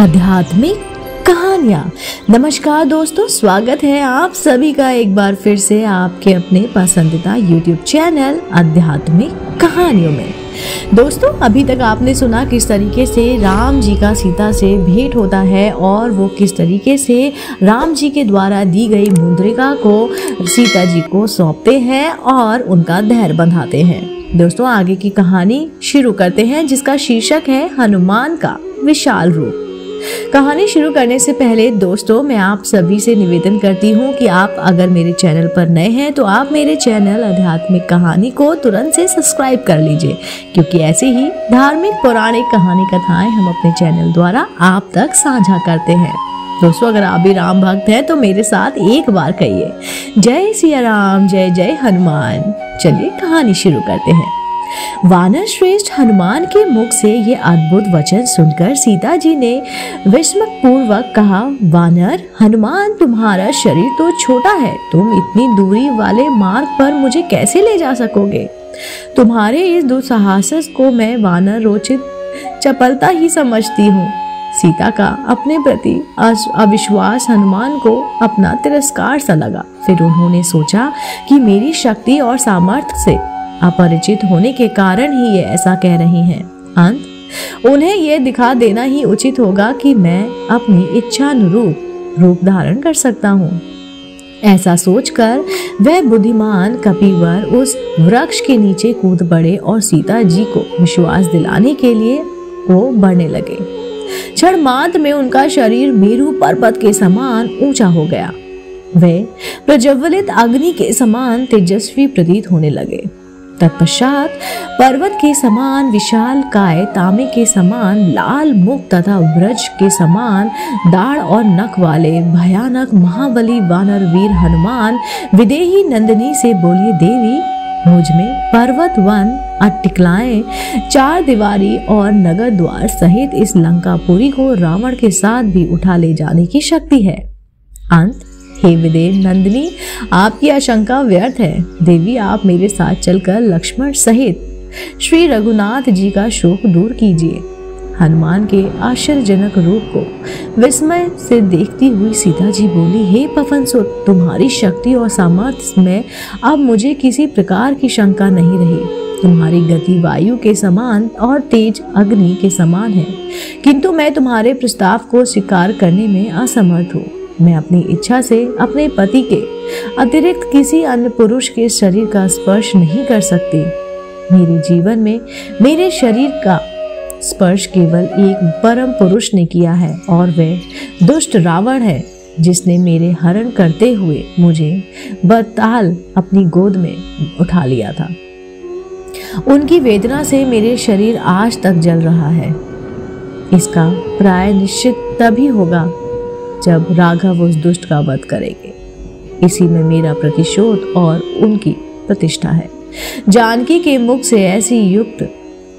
आध्यात्मिक कहानियाँ। नमस्कार दोस्तों, स्वागत है आप सभी का एक बार फिर से आपके अपने पसंदीदा YouTube चैनल आध्यात्मिक कहानियों में। दोस्तों, अभी तक आपने सुना किस तरीके से राम जी का सीता से भेंट होता है और वो किस तरीके से राम जी के द्वारा दी गई मुद्रिका को सीता जी को सौंपते हैं और उनका धैर्य बंधाते हैं। दोस्तों, आगे की कहानी शुरू करते हैं, जिसका शीर्षक है हनुमान का विशाल रूप। कहानी शुरू करने से पहले दोस्तों, मैं आप सभी से निवेदन करती हूँ कि आप अगर मेरे चैनल पर नए हैं तो आप मेरे चैनल आध्यात्मिक कहानी को तुरंत से सब्सक्राइब कर लीजिए। क्योंकि ऐसे ही धार्मिक पौराणिक कहानी कथाएँ हम अपने चैनल द्वारा आप तक साझा करते हैं। दोस्तों, अगर आप भी राम भक्त हैं तो मेरे साथ एक बार कहिए। जय सिया राम, जय जय हनुमान। चलिए कहानी शुरू करते हैं। वानर श्रेष्ठ हनुमान के मुख से ये अद्भुत वचन सुनकर सीता जी ने विस्मक पूर्वक कहा, वानर, हनुमान, तुम्हारा शरीर तो छोटा है। तुम इतनी दूरी वाले मार्ग पर मुझे कैसे ले जा सकोगे? तुम्हारे इस दुस्साहस को मैं वानर रोचित चपलता ही समझती हूँ। सीता का अपने प्रति अविश्वास हनुमान को अपना तिरस्कार सा लगा। फिर उन्होंने सोचा कि मेरी शक्ति और सामर्थ्य से अपरिचित होने के कारण ही ये ऐसा कह रही हैं। अंत, उन्हें यह दिखा देना ही उचित होगा कि मैं अपनी इच्छा अनुरूप रूप धारण कर सकता हूँ। ऐसा सोचकर वह बुद्धिमान कपिवर उस वृक्ष के नीचे कूद पड़े और सीता जी को विश्वास दिलाने के लिए वो बढ़ने लगे। क्षण मात्र में उनका शरीर मेरू पर्वत के समान ऊँचा हो गया। वे प्रज्वलित अग्नि के समान तेजस्वी प्रतीत होने लगे। तत्पश्चात पर्वत के समान, विशाल काय तामे के समान, लाल मुख तथा ब्रज के समान, दाढ़ और नख वाले भयानक महाबली वानर वीर हनुमान, विदेही नंदिनी से बोलिए, देवी, मुझमें पर्वत वन अटिकलाएँ चार दीवारी और नगर द्वार सहित इस लंकापुरी को रावण के साथ भी उठा ले जाने की शक्ति है। अंत हे विदेव नंदिनी, आपकी आशंका व्यर्थ है। देवी, आप मेरे साथ चलकर लक्ष्मण सहित श्री रघुनाथ जी का शोक दूर कीजिए। हनुमान के आश्चर्यजनक रूप को विस्मय से देखती हुई सीता जी बोली, हे पवन सुत तुम्हारी शक्ति और सामर्थ्य में अब मुझे किसी प्रकार की शंका नहीं रही। तुम्हारी गति वायु के समान और तेज अग्नि के समान है, किंतु मैं तुम्हारे प्रस्ताव को स्वीकार करने में असमर्थ हूँ। मैं अपनी इच्छा से अपने पति के अतिरिक्त किसी अन्य पुरुष के शरीर का स्पर्श नहीं कर सकती। मेरे जीवन में मेरे शरीर का स्पर्श केवल एक परम पुरुष ने किया है और वह दुष्ट रावण है, जिसने मेरे हरण करते हुए मुझे बताल अपनी गोद में उठा लिया था। उनकी वेदना से मेरे शरीर आज तक जल रहा है। इसका प्राय निश्चित तभी होगा जब राघव उस दुष्ट का वध करेंगे। इसी में मेरा प्रतिशोध और उनकी प्रतिष्ठा है। जानकी के मुख से ऐसी युक्त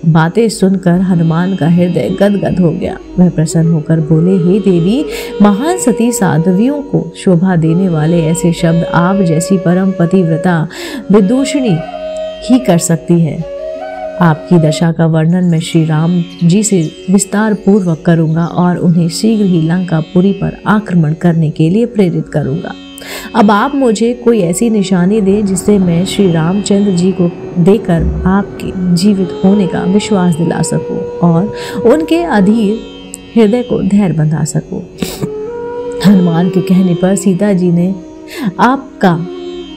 बातें सुनकर हनुमान का हृदय गदगद हो गया। वह प्रसन्न होकर बोले, हे देवी, महान सती साधवियों को शोभा देने वाले ऐसे शब्द आप जैसी परम पतिव्रता विदूषणी ही कर सकती है। आपकी दशा का वर्णन मैं श्री राम जी से विस्तार पूर्वक करूँगा और उन्हें शीघ्र ही लंकापुरी पर आक्रमण करने के लिए प्रेरित करूँगा। अब आप मुझे कोई ऐसी निशानी दें जिससे मैं श्री रामचंद्र जी को देकर आपके जीवित होने का विश्वास दिला सकूँ और उनके अधीर हृदय को धैर्य बंधा सकूँ। हनुमान के कहने पर सीता जी ने आपका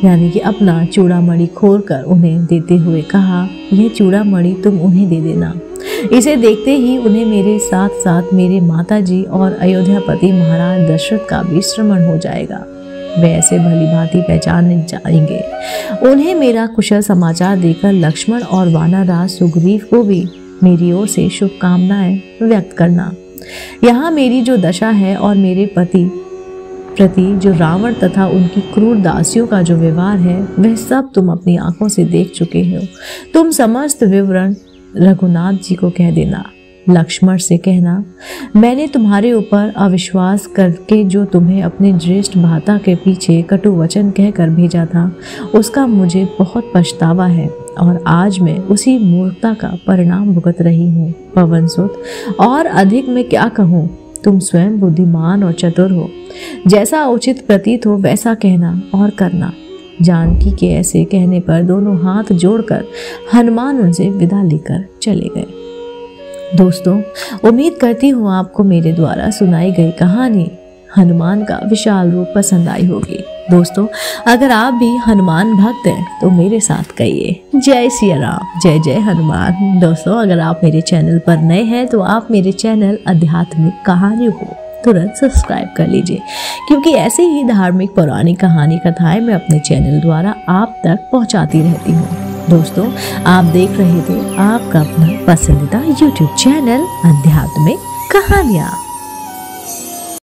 यानी कि अपना चूड़ामणि खोल कर उन्हें देते हुए कहा, यह चूड़ामणि तुम उन्हें दे देना। इसे देखते ही उन्हें मेरे साथ साथ मेरे माता जी और अयोध्यापति महाराज दशरथ का भी श्रमण हो जाएगा। वे ऐसे भली भांति पहचान जाएँगे। उन्हें मेरा कुशल समाचार देकर लक्ष्मण और वानाराज सुग्रीव को भी मेरी ओर से शुभकामनाएँ व्यक्त करना। यहाँ मेरी जो दशा है और मेरे पति प्रति जो रावण तथा उनकी क्रूर दासियों का जो व्यवहार है, वह सब तुम अपनी आँखों से देख चुके हो। तुम समस्त विवरण रघुनाथ जी को कह देना, लक्ष्मण से कहना, मैंने तुम्हारे ऊपर अविश्वास करके जो तुम्हें अपने ज्येष्ठ भाता के पीछे कटु वचन कहकर भेजा था, उसका मुझे बहुत पछतावा है और आज मैं उसी मूर्खता का परिणाम भुगत रही हूँ। पवन सुत, और अधिक मैं क्या कहूँ? तुम स्वयं बुद्धिमान और चतुर हो। जैसा उचित प्रतीत हो वैसा कहना और करना। जानकी के ऐसे कहने पर दोनों हाथ जोड़कर हनुमान उनसे विदा लेकर चले गए। दोस्तों, उम्मीद करती हूँ आपको मेरे द्वारा सुनाई गई कहानी हनुमान का विशाल रूप पसंद आई होगी। दोस्तों, अगर आप भी हनुमान भक्त हैं तो मेरे साथ कहिए। जय सिया राम। जय जय हनुमान। दोस्तों, अगर आप मेरे चैनल पर नए हैं तो आप मेरे चैनल आध्यात्मिक कहानियों को तुरंत सब्सक्राइब कर लीजिए। क्योंकि ऐसे ही धार्मिक पौराणिक कहानी कथाएँ मैं अपने चैनल द्वारा आप तक पहुंचाती रहती हूँ। दोस्तों, आप देख रहे थे आपका अपना पसंदीदा यूट्यूब चैनल अध्यात्मिक कहानियाँ।